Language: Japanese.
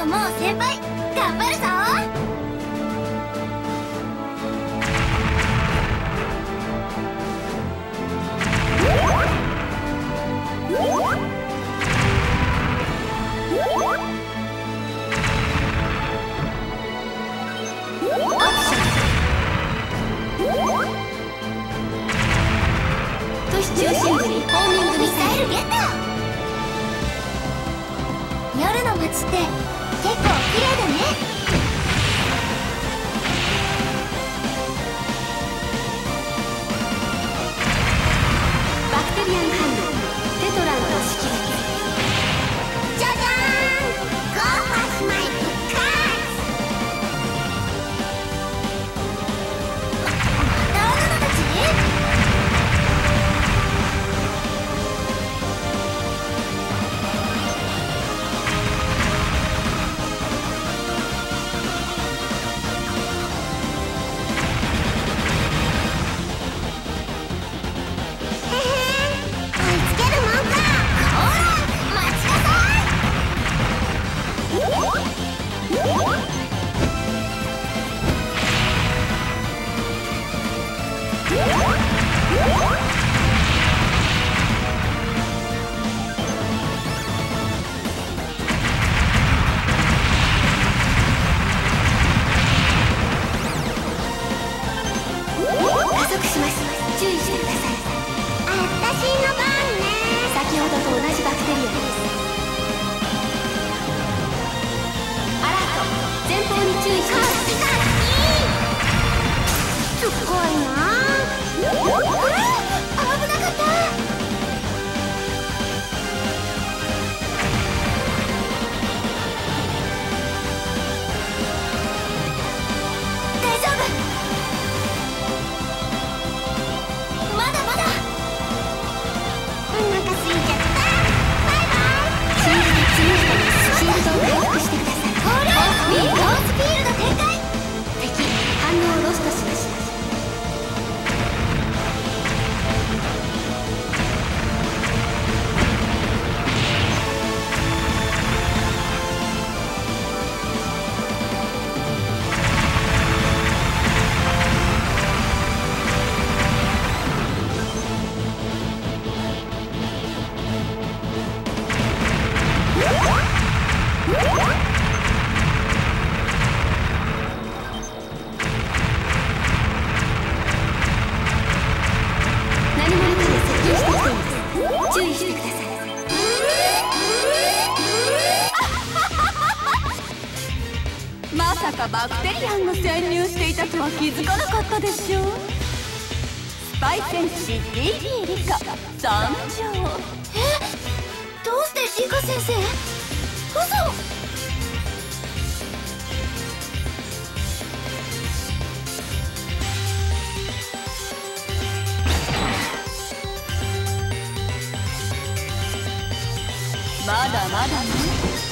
ももう先輩頑張るぞ。都市中心部にホーミングミサイルゲット。夜の街って結構綺麗だね。ます注意してくださいあたしの番ね先ほどと同じバクテリア。ですアラート前方に注意してくださいすっごいな。まさかバクテリアンが潜入していたとは気づかなかったでしょう。スパイ戦士 DB リカ参上どうしてリカ先生？嘘！まだまだね。